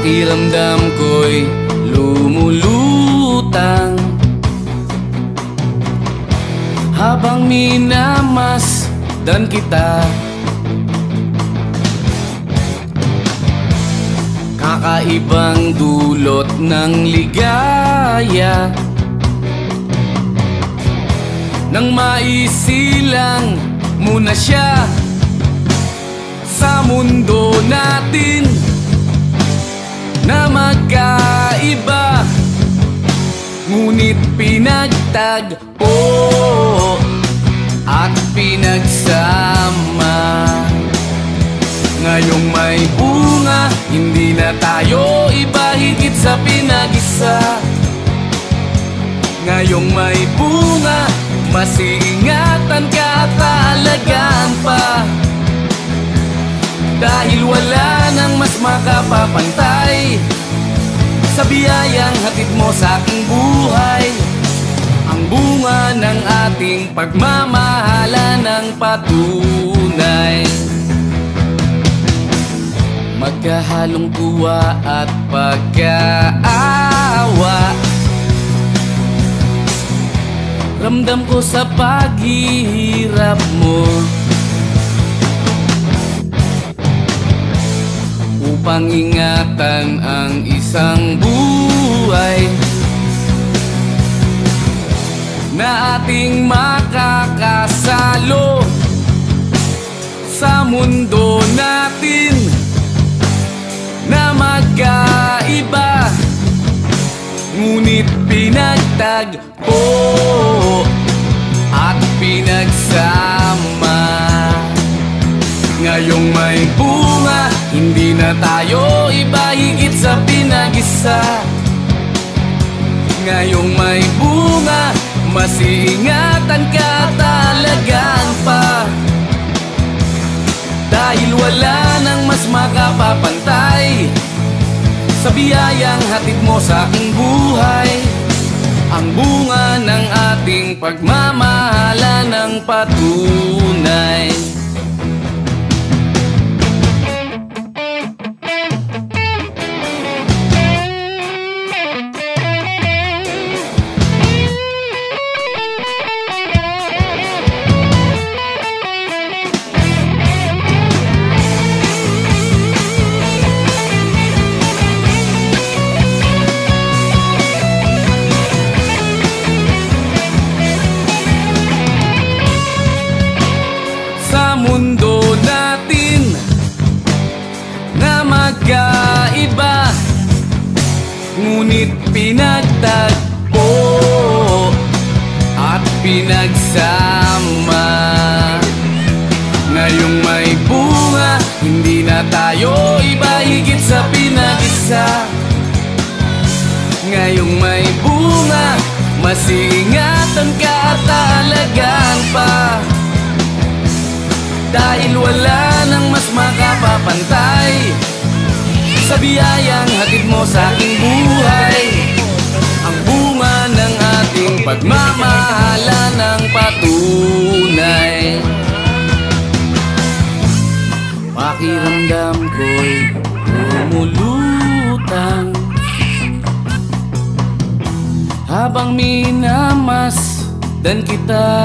Pakiramdam ko'y lumulutang. Habang minamasdan kita. Kakaibang dulot ng ligaya. Nang maisilang muna siya Sa mundo natin Na magkaiba. Ngunit pinagtagpo At pinagsama. Ngayong may bunga Hindi na tayo iba higit sa pinag-isa. Ngayong may bunga Mas iingatan ka at aalagaan pa. Dahil wala nang mas makapapantay Sa biyayang hatid mo sa aking buhay. Ang bunga ng ating pagmamahala ng patunay. Magkahalong tuwa at pagkaawa. Ramdam ko sa paghihirap mo. Upang ingatan ang isang buhay Na ating makakasalo Sa mundo natin na magkaiba. Ngunit pinagtagpo at pinagsama. Ngayong may bunga, hindi na tayo iba higit sa pinag-isa. Ngayong may bunga, mas iingatan ka talagang pa. Dahil wala nang mas makapapantay Sa biyayang hatid mo sa aking buhay. Ang bunga ng ating pagmamahala ng patunay mundo natin na magkaiba. Ngunit pinagtagpo at pinagsama. Ngayong may bunga, hindi na tayo iba higit sa pinag-isa. Ngayong may bunga, mas iingatan ka dahil wala nang mas makapapantay Sa biyayang hatid mo sa aking buhay. Ang bunga ng ating pagmamahala ng patunay. Pakiramdam ko'y lumulutang. Habang minamasdan kita